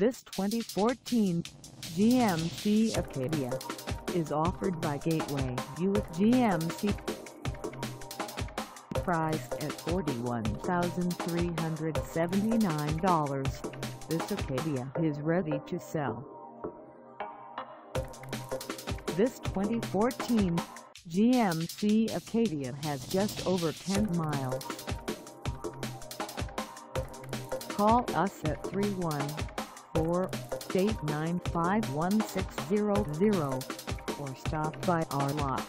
This 2014 GMC Acadia is offered by Gateway Buick GMC. Priced at $41,379, this Acadia is ready to sell. This 2014 GMC Acadia has just over 10 miles. Call us at 314-895-1600 or stop by our lot.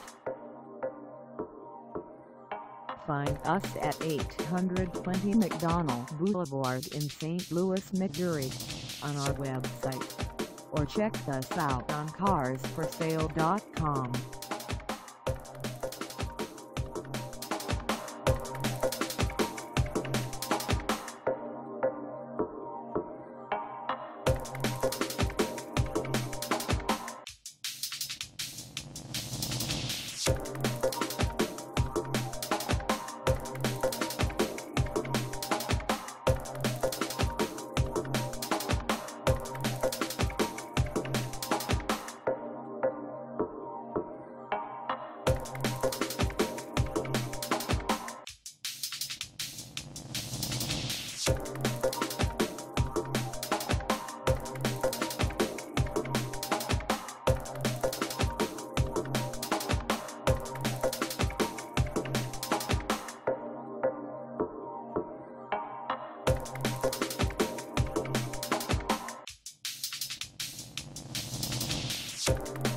Find us at 820 McDonnell Boulevard in St. Louis, Missouri on our website or check us out on carsforsale.com. Thank